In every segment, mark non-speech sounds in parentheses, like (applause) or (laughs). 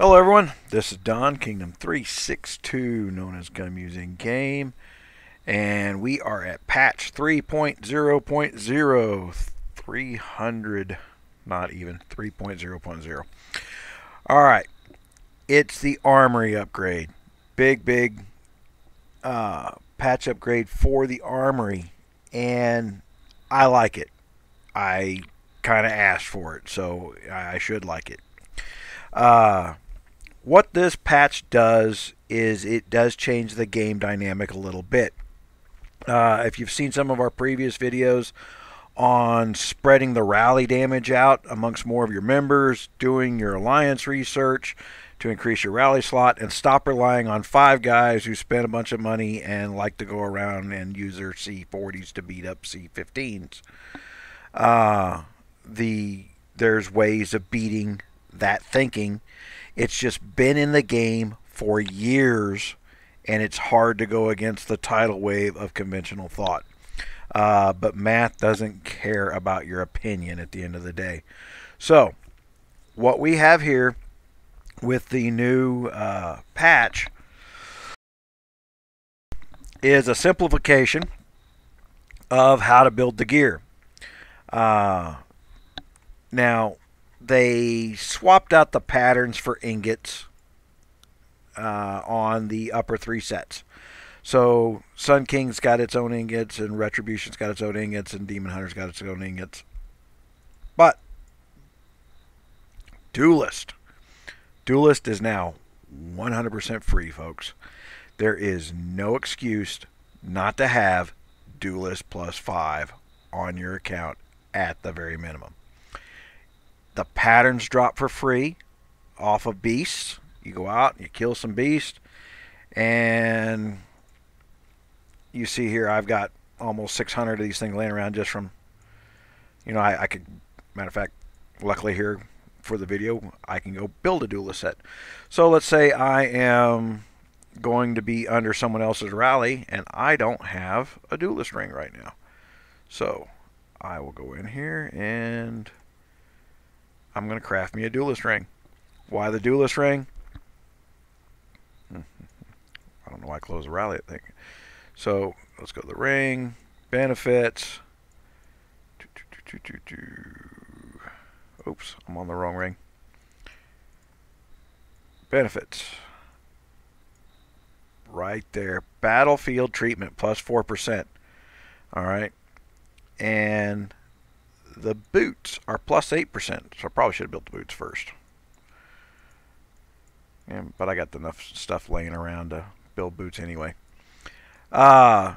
Hello everyone, this is Don Kingdom 362, known as Gun Musing Game, and we are at patch 3.0.0, 300, not even, 3.0.0. Alright, it's the Armory upgrade. Big, big uh, patch upgrade for the Armory, and I like it. I kind of asked for it, so I should like it. Uh, what this patch does is it does change the game dynamic a little bit. Uh, if you've seen some of our previous videos on spreading the rally damage out amongst more of your members, doing your alliance research to increase your rally slot, and stop relying on five guys who spend a bunch of money and like to go around and use their C40s to beat up C15s. Uh, the there's ways of beating that thinking it's just been in the game for years, and it's hard to go against the tidal wave of conventional thought. Uh, but math doesn't care about your opinion at the end of the day. So, what we have here with the new uh, patch is a simplification of how to build the gear. Uh, now, they swapped out the patterns for ingots uh, on the upper three sets. So Sun King's got its own ingots, and Retribution's got its own ingots, and Demon Hunter's got its own ingots. But Duelist, Duelist is now 100% free, folks. There is no excuse not to have Duelist plus five on your account at the very minimum. The patterns drop for free off of beasts. You go out, you kill some beasts, and you see here I've got almost 600 of these things laying around just from, you know, I, I could, matter of fact, luckily here for the video, I can go build a duelist set. So let's say I am going to be under someone else's rally and I don't have a duelist ring right now. So I will go in here and I'm going to craft me a duelist ring. Why the duelist ring? (laughs) I don't know why I closed the rally, I think. So let's go to the ring, benefits. Oops, I'm on the wrong ring. Benefits. Right there. Battlefield treatment plus 4%. All right. And the boots are plus 8%, so I probably should have built the boots first. But I got enough stuff laying around to build boots anyway. Uh,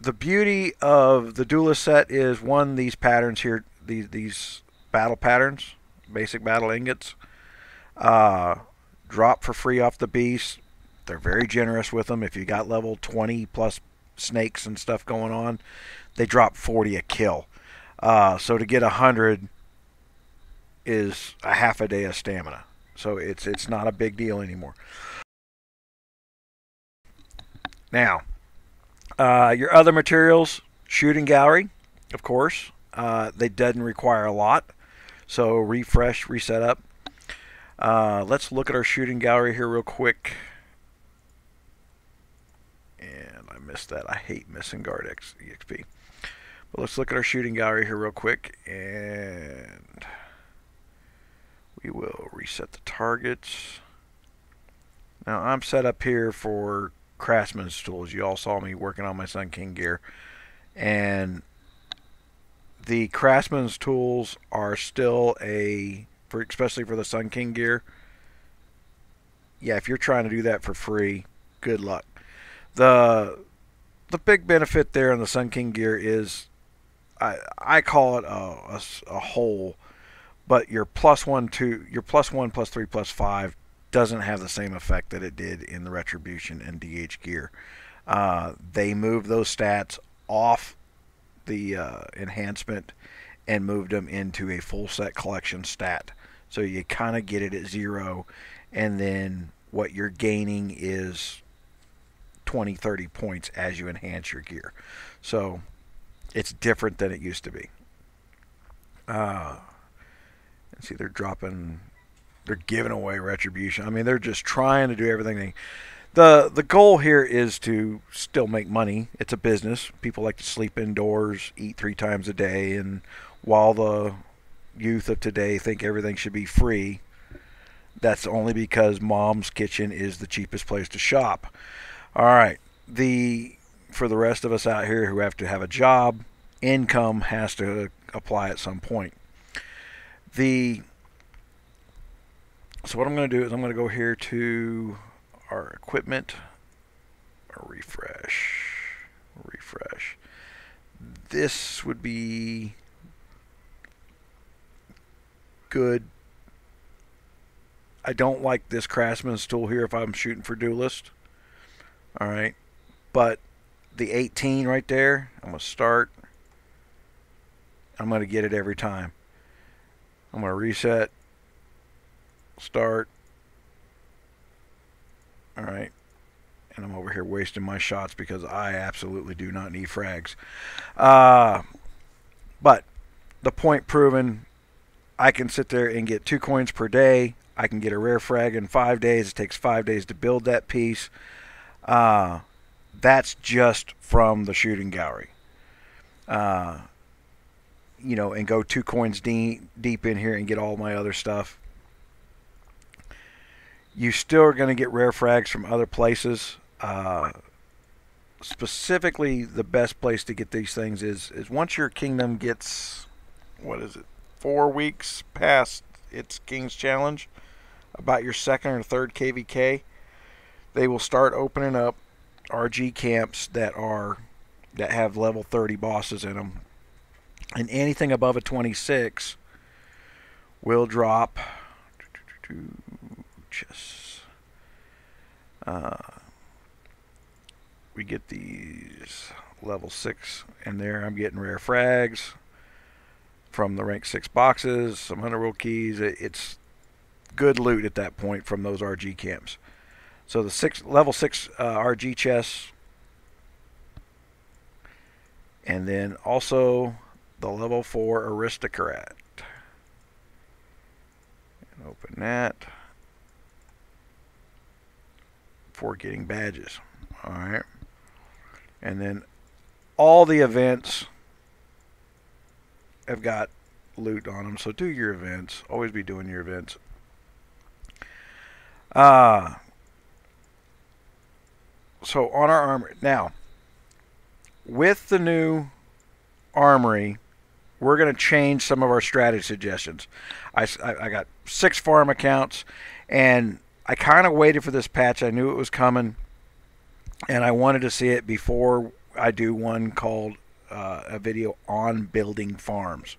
the beauty of the duelist set is one, these patterns here, these, these battle patterns, basic battle ingots, uh, drop for free off the beast. They're very generous with them. If you got level 20 plus snakes and stuff going on, they drop 40 a kill. Uh, so to get a hundred is a half a day of stamina. So it's it's not a big deal anymore. Now, uh, your other materials, shooting gallery, of course. Uh, they doesn't require a lot. So refresh, reset up. Uh, let's look at our shooting gallery here real quick. And I missed that. I hate missing guard X, EXP. But let's look at our shooting gallery here real quick and we will reset the targets. Now I'm set up here for Craftsman's tools. You all saw me working on my Sun King gear and the Craftsman's tools are still a for especially for the Sun King gear. Yeah, if you're trying to do that for free, good luck. The the big benefit there on the Sun King gear is I I call it a, a, a hole, but your plus one two your plus one plus three plus five doesn't have the same effect that it did in the Retribution and DH gear. Uh, they moved those stats off the uh, enhancement and moved them into a full set collection stat. So you kind of get it at zero, and then what you're gaining is 20, 30 points as you enhance your gear. So it's different than it used to be. Uh, and see, they're dropping they're giving away retribution. I mean, they're just trying to do everything they the the goal here is to still make money. It's a business. People like to sleep indoors, eat three times a day, and while the youth of today think everything should be free, that's only because mom's kitchen is the cheapest place to shop. All right. The for the rest of us out here who have to have a job, income has to apply at some point. The so what I'm going to do is I'm going to go here to our equipment, a refresh, refresh. This would be good. I don't like this Craftsman's tool here if I'm shooting for Duelist. All right, but the 18 right there, I'm going to start. I'm going to get it every time. I'm going to reset, start, all right. And I'm over here wasting my shots because I absolutely do not need frags. Uh, but the point proven, I can sit there and get two coins per day. I can get a rare frag in five days. It takes five days to build that piece. Uh, that's just from the shooting gallery. Uh, you know, and go two coins deep, deep in here and get all my other stuff you still are going to get rare frags from other places. Uh, specifically, the best place to get these things is is once your kingdom gets what is it four weeks past its King's Challenge, about your second or third KVK, they will start opening up RG camps that are that have level 30 bosses in them, and anything above a 26 will drop. Uh, we get these level 6 in there. I'm getting rare frags from the rank 6 boxes, some hunter world keys. It's good loot at that point from those RG camps. So the six level 6 uh, RG chests and then also the level 4 aristocrat. And open that for getting badges. All right. And then all the events have got loot on them. So do your events. Always be doing your events. Uh, so on our armory. Now, with the new armory, we're going to change some of our strategy suggestions. I, I, I got six farm accounts, and I kind of waited for this patch. I knew it was coming, and I wanted to see it before I do one called uh, a video on building farms.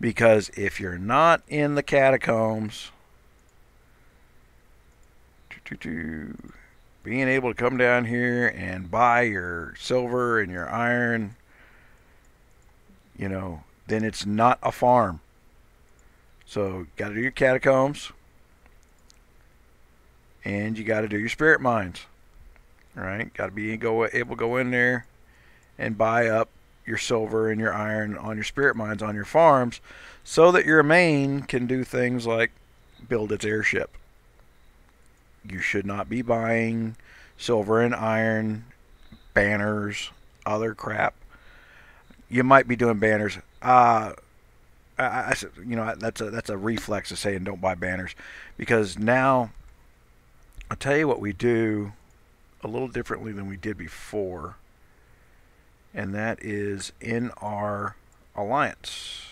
Because if you're not in the catacombs, being able to come down here and buy your silver and your iron, you know, then it's not a farm. So, got to do your catacombs and you got to do your spirit mines. Right? got to be go able to go in there and buy up your silver and your iron on your spirit mines on your farms, so that your main can do things like build its airship. You should not be buying silver and iron, banners, other crap. You might be doing banners. Uh, I, I, you know, that's a that's a reflex of saying don't buy banners, because now I'll tell you what we do a little differently than we did before, and that is in our alliance.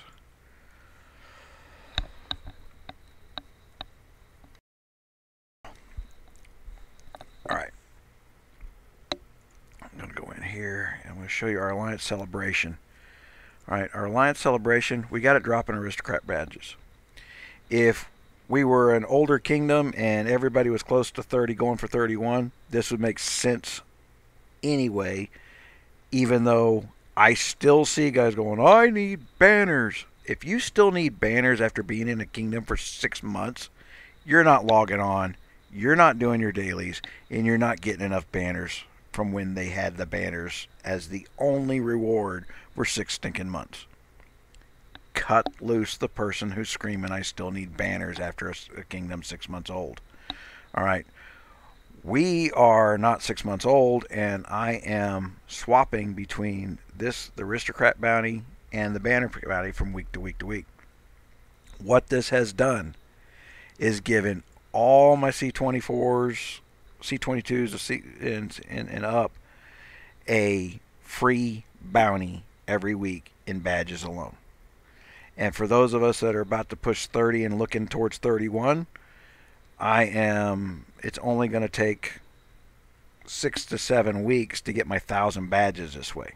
All right. I'm going to go in here and I'm going to show you our alliance celebration. All right, our alliance celebration, we got it dropping aristocrat badges. If we were an older kingdom and everybody was close to 30 going for 31 this would make sense anyway even though i still see guys going i need banners if you still need banners after being in a kingdom for six months you're not logging on you're not doing your dailies and you're not getting enough banners from when they had the banners as the only reward for six stinking months cut loose the person who's screaming, I still need banners after a, kingdom six months old. All right. We are not six months old, and I am swapping between this, the aristocrat bounty, and the banner bounty from week to week to week. What this has done is given all my C24s, C22s, C, and, and, and up a free bounty every week in badges alone. And for those of us that are about to push 30 and looking towards 31, I am, it's only going to take six to seven weeks to get my thousand badges this way.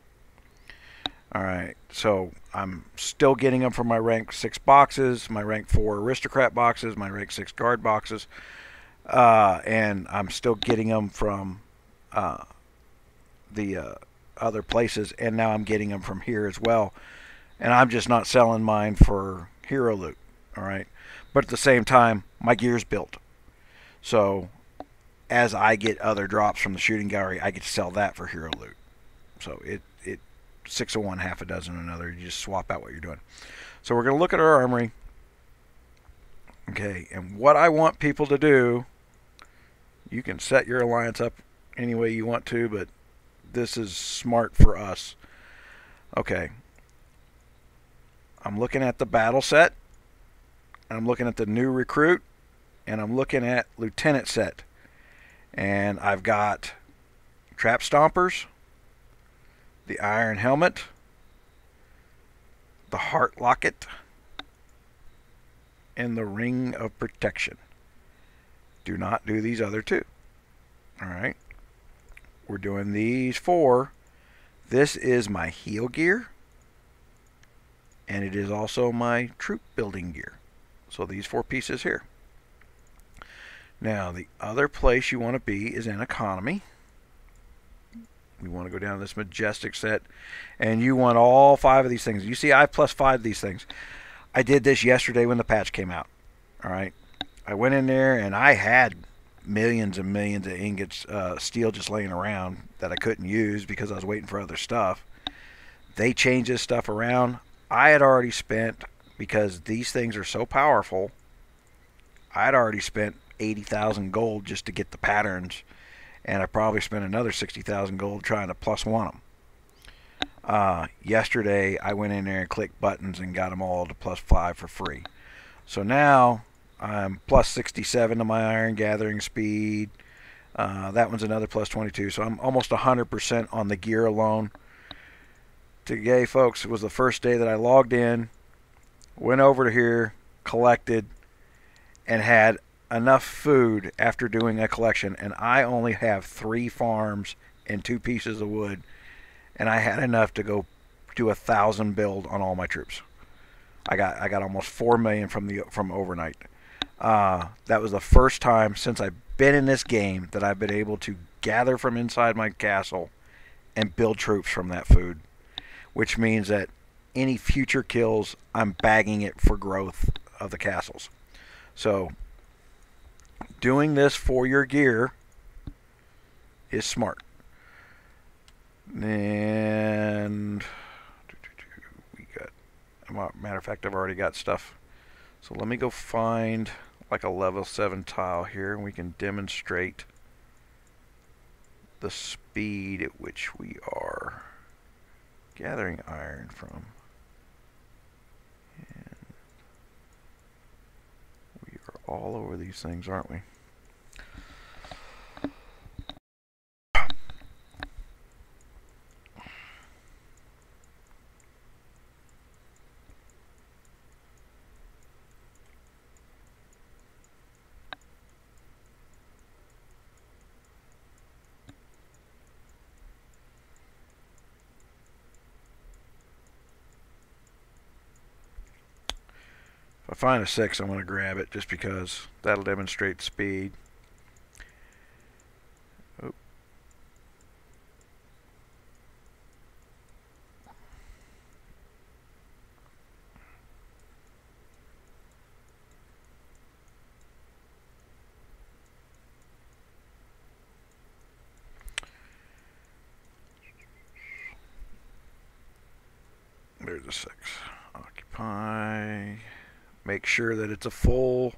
All right, so I'm still getting them from my rank six boxes, my rank four aristocrat boxes, my rank six guard boxes, uh, and I'm still getting them from uh, the uh, other places, and now I'm getting them from here as well. And I'm just not selling mine for hero loot. All right, but at the same time, my gear's built, so as I get other drops from the shooting gallery, I get to sell that for hero loot. So it it six of one, half a dozen another. You just swap out what you're doing. So we're going to look at our armory. Okay, and what I want people to do, you can set your alliance up any way you want to, but this is smart for us. Okay. I'm looking at the battle set. I'm looking at the new recruit. And I'm looking at lieutenant set. And I've got trap stompers, the iron helmet, the heart locket, and the ring of protection. Do not do these other two. All right we're doing these four. This is my heal gear. And it is also my troop building gear. So these four pieces here. Now, the other place you want to be is in economy. We want to go down to this majestic set. And you want all five of these things. You see, I plus five of these things. I did this yesterday when the patch came out. All right. I went in there and I had millions and millions of ingots uh, steel just laying around that I couldn't use because I was waiting for other stuff. They changed this stuff around. I had already spent because these things are so powerful. I had already spent eighty thousand gold just to get the patterns, and I probably spent another sixty thousand gold trying to plus one them. Uh, yesterday, I went in there and clicked buttons and got them all to plus five for free. So now I'm plus 67 to my iron gathering speed. Uh, that one's another plus 22. So I'm almost 100% on the gear alone. Today, folks, was the first day that I logged in, went over to here, collected, and had enough food after doing a collection. And I only have three farms and two pieces of wood. And I had enough to go do a thousand build on all my troops. I got I got almost four million from the from overnight. Uh, that was the first time since I've been in this game that I've been able to gather from inside my castle and build troops from that food, which means that any future kills, I'm bagging it for growth of the castles. So, doing this for your gear is smart. And we got, matter of fact, I've already got stuff. So let me go find like a level 7 tile here and we can demonstrate the speed at which we are gathering iron from. And we are all over these things, aren't we? Find a 6, I'm going to grab it just because that'll demonstrate speed. Oh. There's a 6. Occupy. pie. Make sure that it's a full,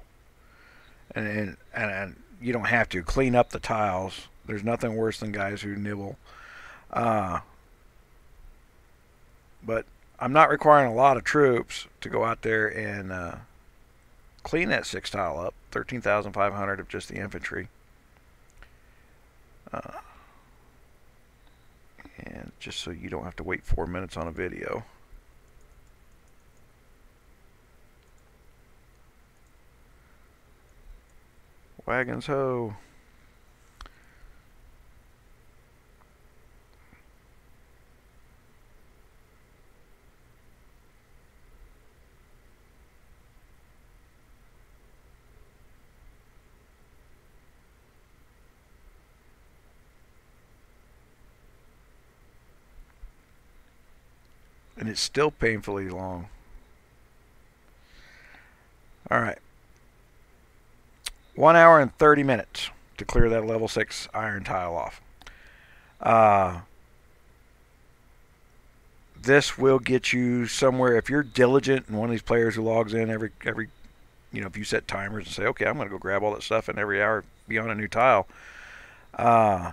and and, and you don't have to clean up the tiles. There's nothing worse than guys who nibble. Uh, but I'm not requiring a lot of troops to go out there and uh, clean that six tile up. 13,500 of just the infantry. Uh, and just so you don't have to wait four minutes on a video. Wagons ho! and it's still painfully long. All right. One hour and 30 minutes to clear that level 6 iron tile off. Uh, this will get you somewhere if you're diligent and one of these players who logs in every every you know if you set timers and say okay I'm going to go grab all that stuff and every hour be on a new tile uh,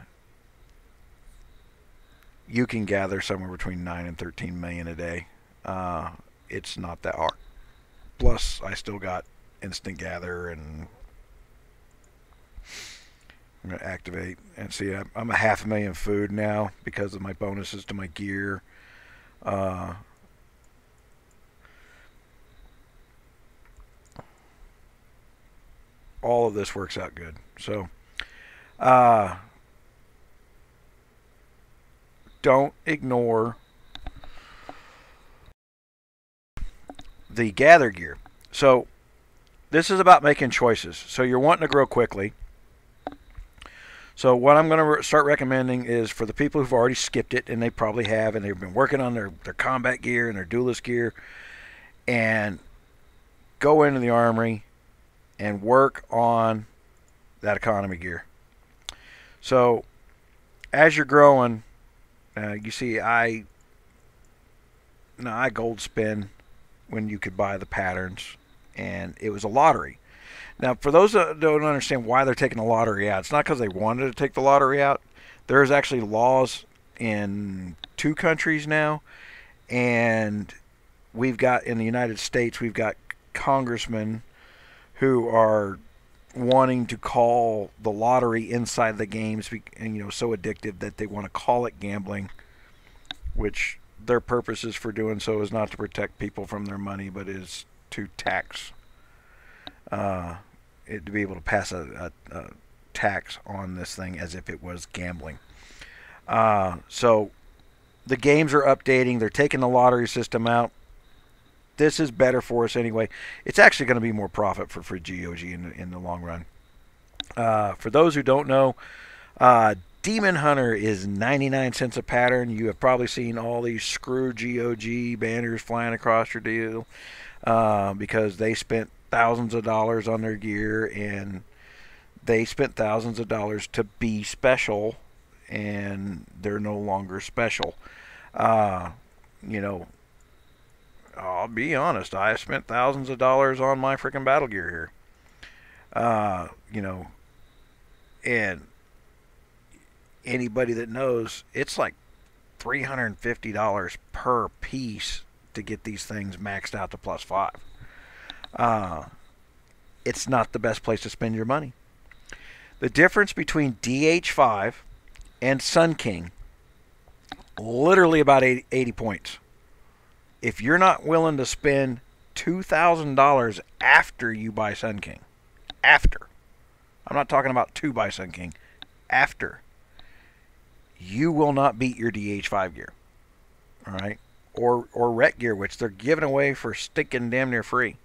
you can gather somewhere between 9 and 13 million a day. Uh, it's not that hard. Plus, I still got instant gather and I'm going to activate and see I'm a half a million food now because of my bonuses to my gear. Uh, all of this works out good. So, uh, don't ignore the gather gear. So this is about making choices. So you're wanting to grow quickly. So what I'm going to start recommending is for the people who've already skipped it, and they probably have, and they've been working on their, their combat gear and their duelist gear, and go into the armory and work on that economy gear. So as you're growing, uh, you see, I no, I gold spin when you could buy the patterns, and it was a lottery. Now, for those that don't understand why they're taking the lottery out, it's not because they wanted to take the lottery out. There's actually laws in two countries now, and we've got in the United States, we've got congressmen who are wanting to call the lottery inside the games and you know so addictive that they want to call it gambling which their purposes for doing so is not to protect people from their money but is to tax uh, it, to be able to pass a, a, a, tax on this thing as if it was gambling uh, so the games are updating they're taking the lottery system out this is better for us anyway. It's actually going to be more profit for, for GOG in in the long run. Uh, for those who don't know, uh, Demon Hunter is 99 cents a pattern. You have probably seen all these screw GOG banners flying across your deal uh, because they spent thousands of dollars on their gear and they spent thousands of dollars to be special and they're no longer special. Uh, you know, I'll be honest, I spent thousands of dollars on my freaking battle gear here. Uh, you know, and anybody that knows, it's like $350 per piece to get these things maxed out to plus five. Uh, it's not the best place to spend your money. The difference between DH5 and Sun King, literally about 80, 80 points if you're not willing to spend $2,000 after you buy Sun King, after, I'm not talking about to buy Sun King, after, you will not beat your DH5 gear. All right? Or, or Ret gear, which they're giving away for stinking damn near free.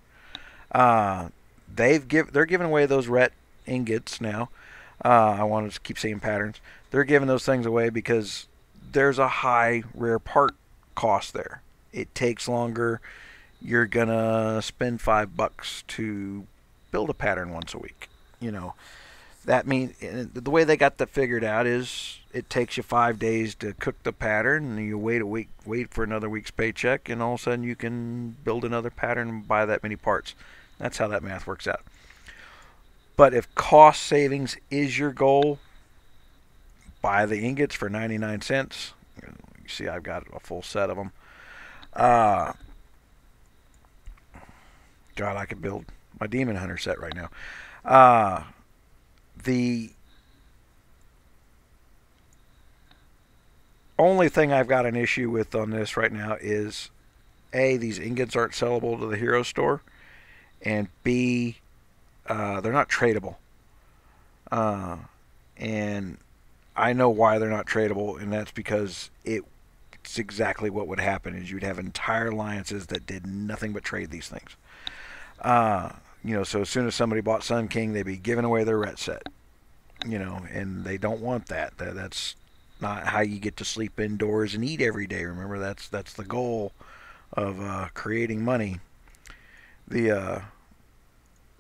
Uh, they've give they're giving away those Ret ingots now. Uh, I want to keep saying patterns. They're giving those things away because there's a high rare part cost there it takes longer. You're gonna spend five bucks to build a pattern once a week. You know, that means the way they got that figured out is it takes you five days to cook the pattern, and you wait a week, wait for another week's paycheck, and all of a sudden you can build another pattern and buy that many parts. That's how that math works out. But if cost savings is your goal, buy the ingots for 99 cents. You see, I've got a full set of them. Uh, God, I could build my Demon Hunter set right now. Uh, the only thing I've got an issue with on this right now is A, these ingots aren't sellable to the hero store, and B, uh, they're not tradable. Uh, and I know why they're not tradable, and that's because it, it's exactly what would happen is you'd have entire alliances that did nothing but trade these things. Uh, you know, so as soon as somebody bought Sun King, they'd be giving away their ret set. You know, and they don't want that. that that's not how you get to sleep indoors and eat every day. Remember, that's that's the goal of uh, creating money. The uh,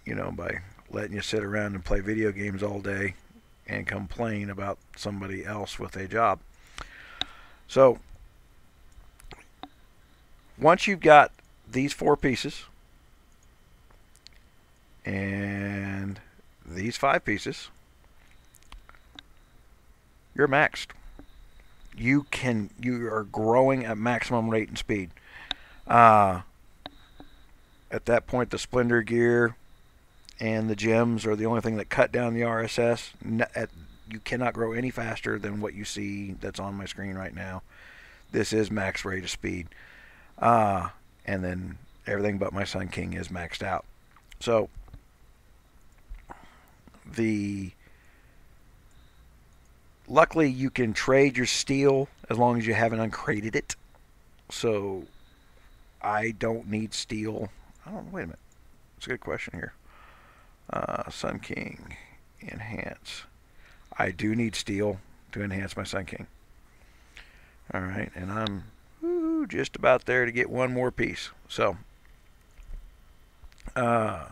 you know by letting you sit around and play video games all day and complain about somebody else with a job. So once you've got these four pieces and these five pieces, you're maxed. You can you are growing at maximum rate and speed. Uh, at that point, the Splendor gear and the gems are the only thing that cut down the RSS. You cannot grow any faster than what you see that's on my screen right now. This is max rate of speed. Uh, and then everything but my Sun King is maxed out. So the luckily you can trade your steel as long as you haven't uncrated it. So I don't need steel. I don't wait a minute. It's a good question here. Uh, Sun King enhance. I do need steel to enhance my Sun King. All right, and I'm just about there to get one more piece. So, uh,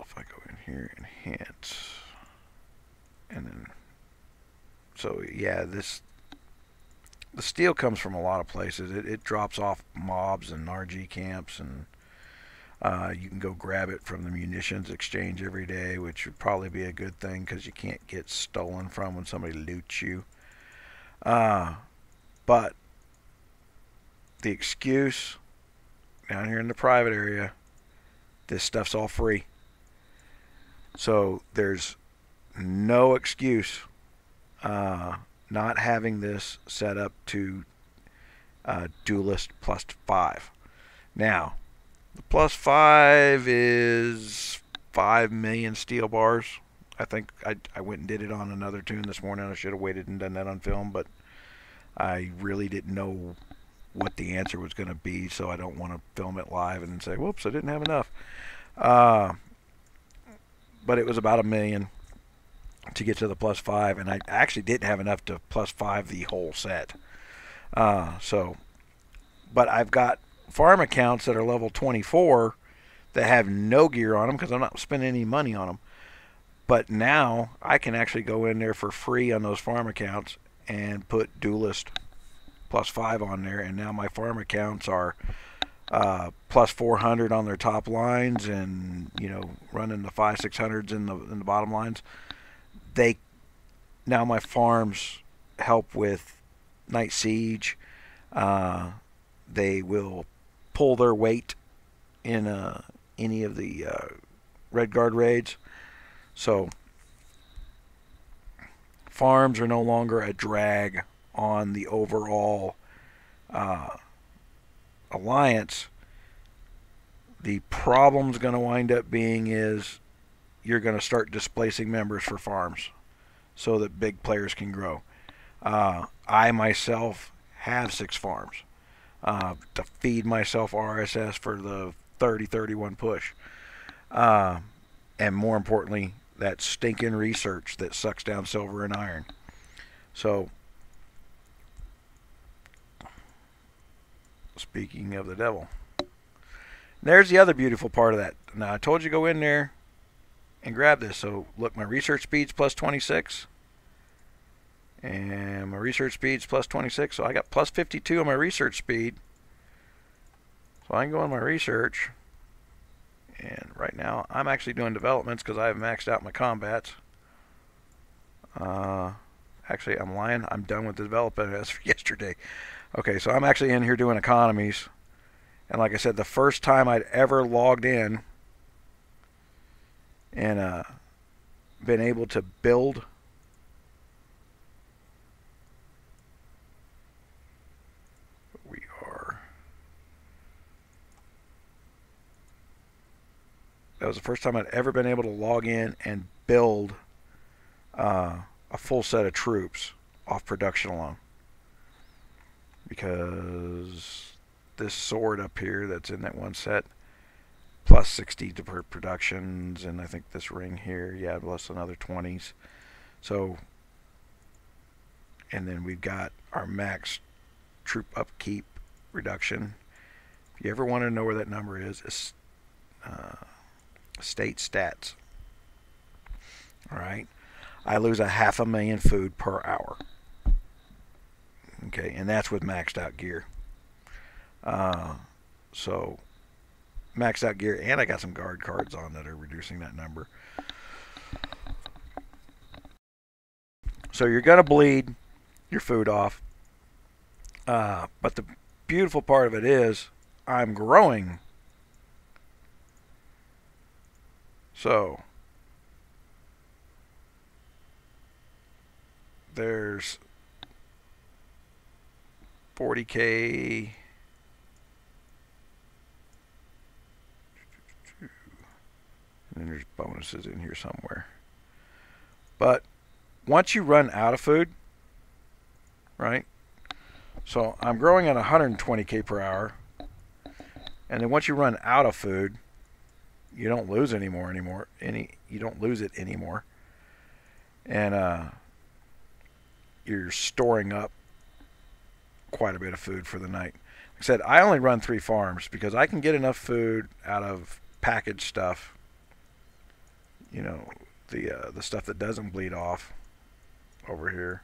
if I go in here, enhance, and then, so yeah, this, the steel comes from a lot of places. It, it drops off mobs and RG camps and uh, you can go grab it from the munitions exchange every day, which would probably be a good thing because you can't get stolen from when somebody loots you. Uh, but the excuse down here in the private area, this stuff's all free. So there's no excuse uh, not having this set up to uh, duelist plus five. Now, the plus five is five million steel bars. I think I, I went and did it on another tune this morning. I should have waited and done that on film, but I really didn't know what the answer was going to be, so I don't want to film it live and say, whoops, I didn't have enough. Uh, but it was about a million to get to the plus five, and I actually didn't have enough to plus five the whole set. Uh, so, but I've got farm accounts that are level 24 that have no gear on them because I'm not spending any money on them. But now I can actually go in there for free on those farm accounts and put duelist plus five on there, and now my farm accounts are uh, plus 400 on their top lines, and you know running the five 600s in the in the bottom lines. They now my farms help with night siege. Uh, they will pull their weight in uh, any of the uh, Red Guard raids. So farms are no longer a drag on the overall uh, alliance. The problem's going to wind up being is you're going to start displacing members for farms so that big players can grow. Uh, I myself have six farms uh, to feed myself RSS for the 3031 push. Uh, and more importantly, that stinking research that sucks down silver and iron. So, speaking of the devil, there's the other beautiful part of that. Now, I told you to go in there and grab this. So look, my research speed's plus 26. And my research speed's plus 26. So I got plus 52 on my research speed. So I can go on my research. And right now, I'm actually doing developments because I have maxed out my combats. Uh, actually, I'm lying. I'm done with the development as for (laughs) yesterday. Okay, so I'm actually in here doing economies. And like I said, the first time I'd ever logged in and uh, been able to build we are that was the first time I'd ever been able to log in and build uh, a full set of troops off production alone. Because this sword up here that's in that one set plus 60 to per productions and I think this ring here yeah plus another 20s so and then we've got our max troop upkeep reduction. If you ever want to know where that number is it's uh, state stats alright I lose a half a million food per hour okay and that's with maxed out gear uh, so maxed out gear, and I got some guard cards on that are reducing that number. So you're going to bleed your food off. Uh, but the beautiful part of it is I'm growing. So there's 40k And then there's bonuses in here somewhere. But once you run out of food, right? So I'm growing at 120k per hour. And then once you run out of food, you don't lose anymore anymore. Any you don't lose it anymore. And uh, you're storing up quite a bit of food for the night. Like I said, I only run three farms because I can get enough food out of packaged stuff you know, the uh, the stuff that doesn't bleed off over here.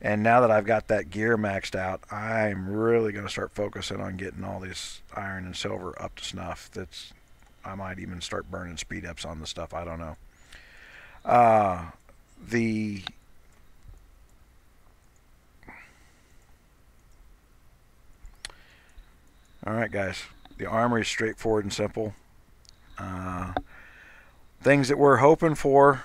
And now that I've got that gear maxed out, I'm really going to start focusing on getting all this iron and silver up to snuff. That's I might even start burning speed ups on the stuff. I don't know. Uh, the all right, guys. The armory is straightforward and simple. Uh, things that we're hoping for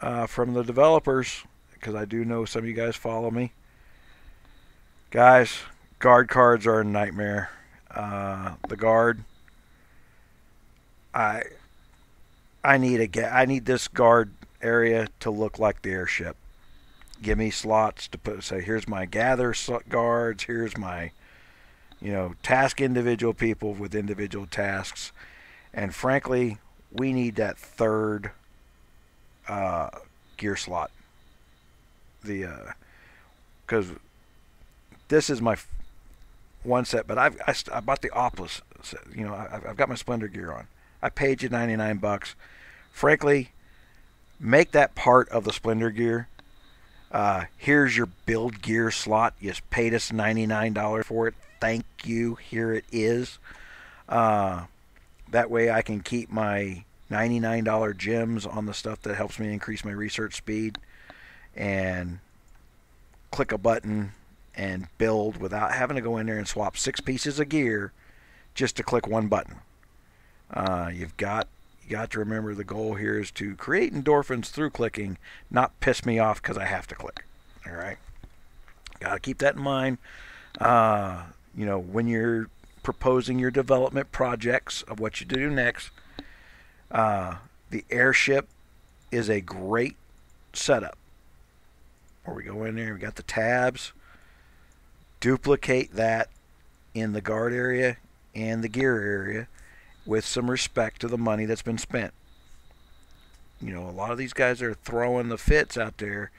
uh, from the developers, because I do know some of you guys follow me. Guys, guard cards are a nightmare. Uh, the guard, I, I need a get. I need this guard area to look like the airship. Give me slots to put. Say, here's my gather guards. Here's my, you know, task individual people with individual tasks. And frankly, we need that third uh, gear slot. The because uh, this is my one set, but I've I, I bought the Opus. Set, you know, I, I've got my Splendor gear on. I paid you 99 bucks. Frankly, make that part of the Splendor gear. Uh, here's your build gear slot. You just paid us $99 for it. Thank you. Here it is. Uh, that way I can keep my $99 gems on the stuff that helps me increase my research speed and click a button and build without having to go in there and swap six pieces of gear just to click one button. Uh, you've got you got to remember the goal here is to create endorphins through clicking, not piss me off because I have to click. All right, got to keep that in mind. Uh, you know when you're proposing your development projects of what you do next. Uh, the airship is a great setup. Where we go in there, we got the tabs. Duplicate that in the guard area and the gear area with some respect to the money that's been spent. You know, a lot of these guys are throwing the fits out there.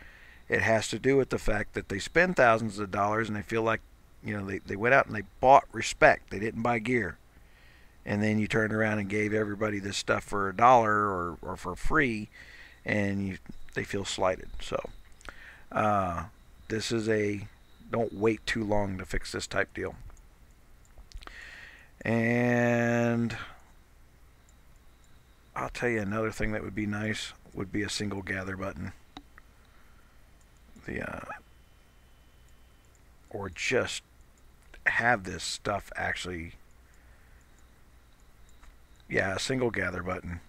It has to do with the fact that they spend thousands of dollars and they feel like you know, they, they went out and they bought respect. They didn't buy gear. and then you turned around and gave everybody this stuff for a dollar or, or for free, and you they feel slighted. So uh, this is a don't wait too long to fix this type deal. And I'll tell you another thing that would be nice would be a single gather button. The uh, or just have this stuff actually yeah, a single gather button.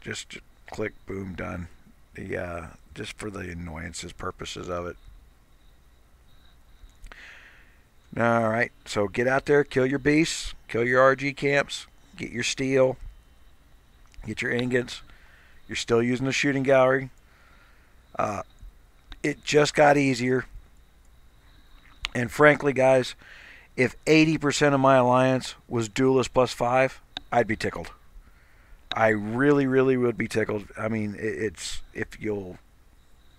Just click, boom, done. The uh, just for the annoyances purposes of it. All right, so get out there, kill your beasts, kill your RG camps, get your steel, get your ingots. You're still using the shooting gallery. Uh, it just got easier. And frankly, guys, if 80% of my alliance was duelist plus five, I'd be tickled. I really, really would be tickled. I mean, it's if you'll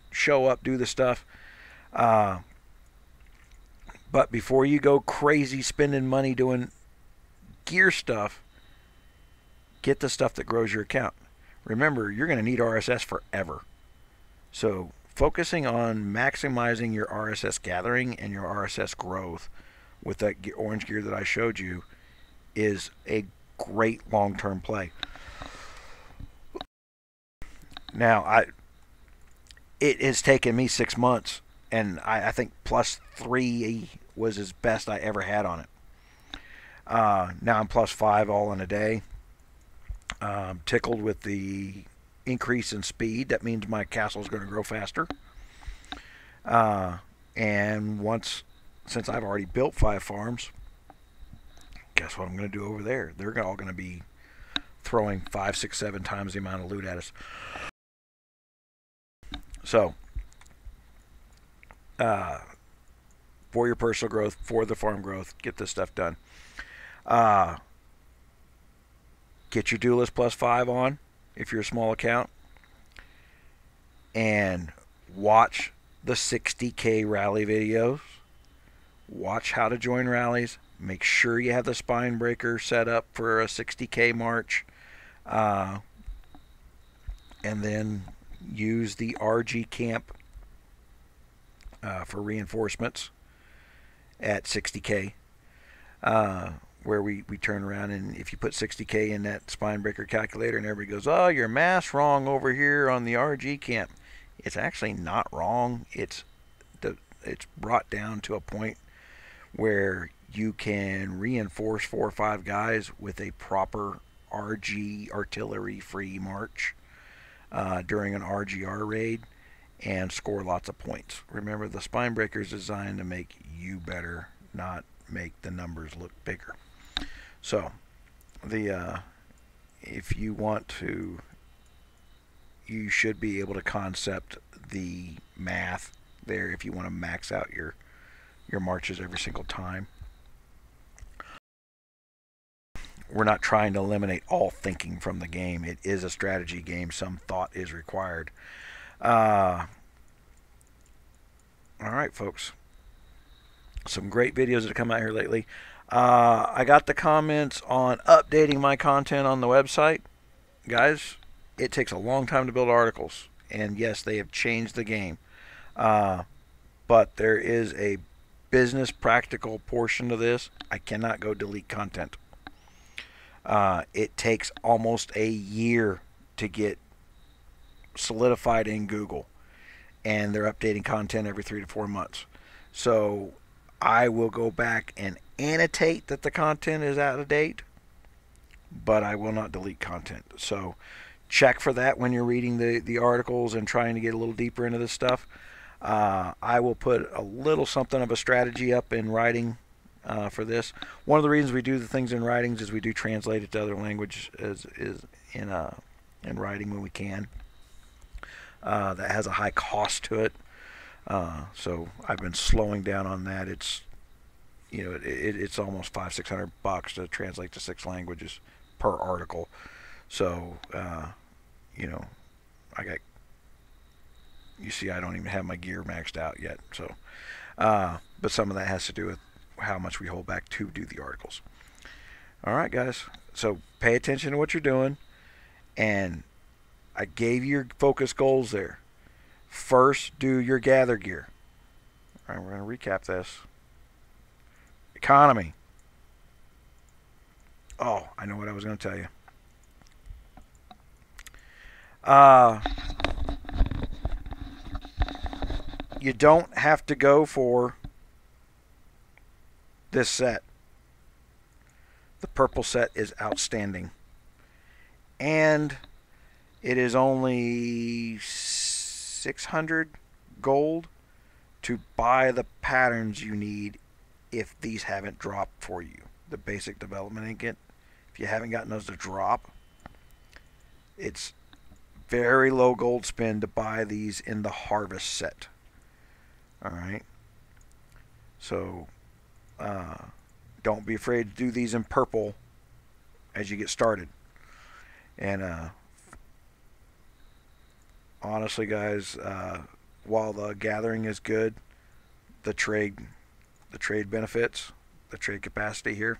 show up, do the stuff. Uh, but before you go crazy spending money doing gear stuff, get the stuff that grows your account. Remember, you're going to need RSS forever. So, focusing on maximizing your RSS gathering and your RSS growth with that orange gear that I showed you is a great long-term play. Now, I it has taken me six months, and I, I think plus three was as best I ever had on it. Uh, now I'm plus five all in a day. Um, tickled with the increase in speed. That means my castle is going to grow faster. Uh, and once, since I've already built five farms, guess what I'm going to do over there? They're all going to be throwing five, six, seven times the amount of loot at us. So, uh, for your personal growth, for the farm growth, get this stuff done. Uh, get your duelist plus five on if you're a small account, and watch the 60k rally videos. Watch how to join rallies. Make sure you have the spine breaker set up for a 60k march. Uh, and then use the RG camp uh, for reinforcements at 60k. Uh, where we, we turn around and if you put 60k in that spine breaker calculator and everybody goes, oh, your math wrong over here on the RG camp. It's actually not wrong. It's the, it's brought down to a point where you can reinforce four or five guys with a proper RG artillery free march uh, during an RGR raid and score lots of points. Remember, the spine breaker is designed to make you better, not make the numbers look bigger. So, the uh, if you want to, you should be able to concept the math there if you want to max out your your marches every single time. we're not trying to eliminate all thinking from the game. It is a strategy game. Some thought is required. Uh, all right, folks. Some great videos that have come out here lately. Uh, I got the comments on updating my content on the website. Guys, it takes a long time to build articles. And yes, they have changed the game. Uh, but there is a business practical portion to this. I cannot go delete content. Uh, it takes almost a year to get solidified in Google, and they're updating content every three to four months. So I will go back and annotate that the content is out of date, but I will not delete content. So check for that when you're reading the, the articles and trying to get a little deeper into this stuff. Uh, I will put a little something of a strategy up in writing uh, for this. One of the reasons we do the things in writings is we do translate it to other language as is in uh, in writing when we can. Uh, that has a high cost to it, uh, so I've been slowing down on that. It's you know it, it, it's almost five six hundred bucks to translate to six languages per article. So uh, you know I got you see I don't even have my gear maxed out yet. So uh, but some of that has to do with how much we hold back to do the articles. All right, guys. So pay attention to what you're doing. And I gave you your focus goals there. First, do your gather gear. All right, we're going to recap this. Economy. Oh, I know what I was going to tell you. Uh, you don't have to go for this set. The purple set is outstanding. And it is only 600 gold to buy the patterns you need if these haven't dropped for you. The basic development ingot, if you haven't gotten those to drop, it's very low gold spend to buy these in the harvest set. All right. So uh, don't be afraid to do these in purple as you get started. And uh, honestly, guys, uh, while the gathering is good, the trade, the trade benefits, the trade capacity here,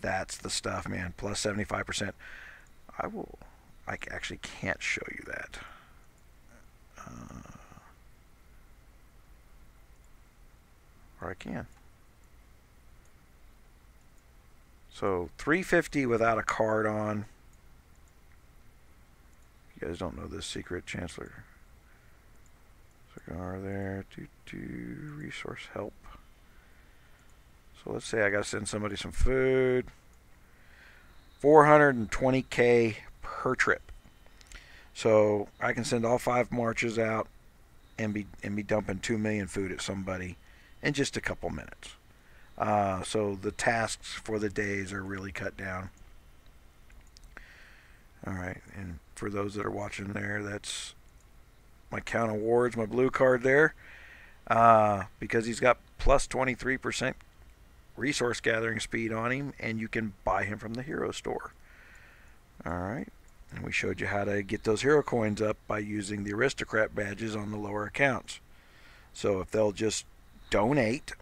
that's the stuff, man. Plus 75%. I will. I actually can't show you that. Uh, or I can. So 350 without a card on. You guys don't know this secret, Chancellor. Cigar there. Do do resource help. So let's say I got to send somebody some food. 420k per trip. So I can send all five marches out and be and be dumping two million food at somebody in just a couple minutes. Uh, so the tasks for the days are really cut down. All right, and for those that are watching there, that's my count awards, my blue card there, uh, because he's got plus 23% resource gathering speed on him, and you can buy him from the hero store. All right, and we showed you how to get those hero coins up by using the aristocrat badges on the lower accounts. So if they'll just donate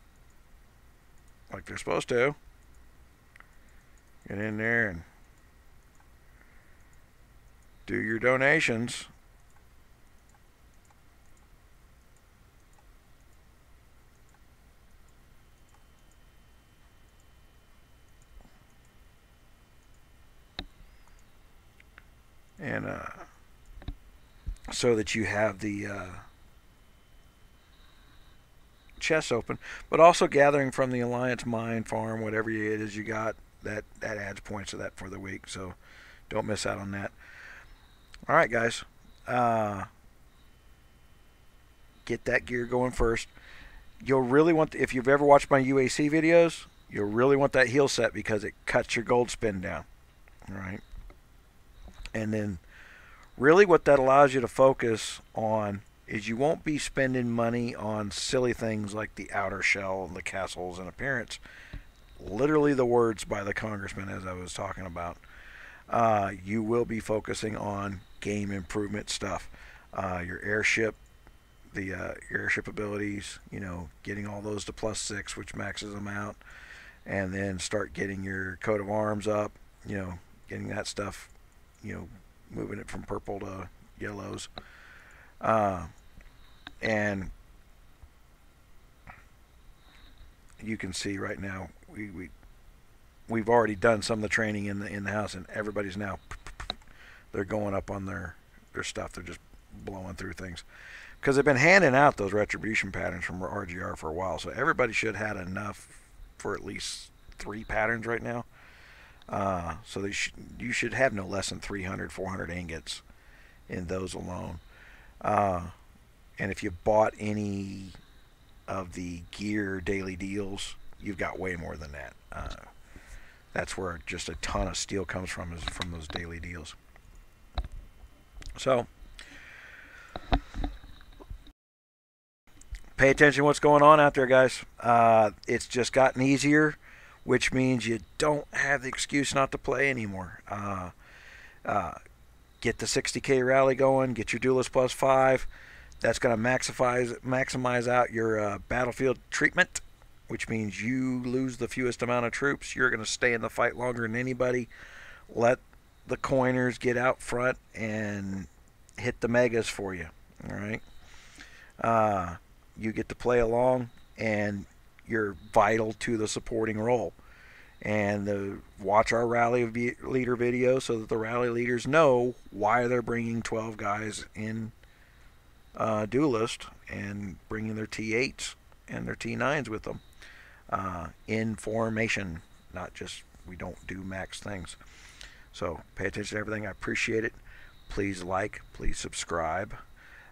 like they're supposed to. Get in there and do your donations. And uh, so that you have the uh, chests open, but also gathering from the Alliance mine farm, whatever it is you got, that that adds points to that for the week. So don't miss out on that. All right, guys, uh, get that gear going first. You'll really want, to, if you've ever watched my UAC videos, you'll really want that heel set because it cuts your gold spin down. All right, and then really what that allows you to focus on is you won't be spending money on silly things like the outer shell and the castles and appearance. Literally the words by the congressman as I was talking about. Uh, you will be focusing on game improvement stuff. Uh, your airship, the uh, airship abilities, you know, getting all those to plus six, which maxes them out, and then start getting your coat of arms up, you know, getting that stuff, you know, moving it from purple to yellows. Uh, and you can see right now we, we we've already done some of the training in the in the house and everybody's now they're going up on their their stuff. They're just blowing through things. Because they've been handing out those retribution patterns from RGR for a while. So everybody should have had enough for at least three patterns right now. Uh, so they you should have no less than 300 400 ingots in those alone. Uh, and if you bought any of the gear daily deals, you've got way more than that. Uh, that's where just a ton of steel comes from is from those daily deals. So pay attention to what's going on out there, guys. Uh, it's just gotten easier, which means you don't have the excuse not to play anymore. Uh, uh get the 60k rally going, get your duelist plus five that's going to maximize maximize out your uh, battlefield treatment which means you lose the fewest amount of troops. You're going to stay in the fight longer than anybody. Let the coiners get out front and hit the megas for you. All right. Uh, you get to play along, and you're vital to the supporting role. And the, watch our rally leader video so that the rally leaders know why they're bringing 12 guys in uh, duelist and bringing their T8s and their T9s with them uh, in formation, not just we don't do max things. So pay attention to everything. I appreciate it. Please like, please subscribe.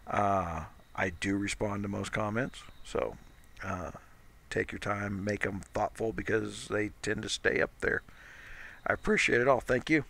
Uh, I do respond to most comments, so uh, take your time, make them thoughtful because they tend to stay up there. I appreciate it all. Thank you.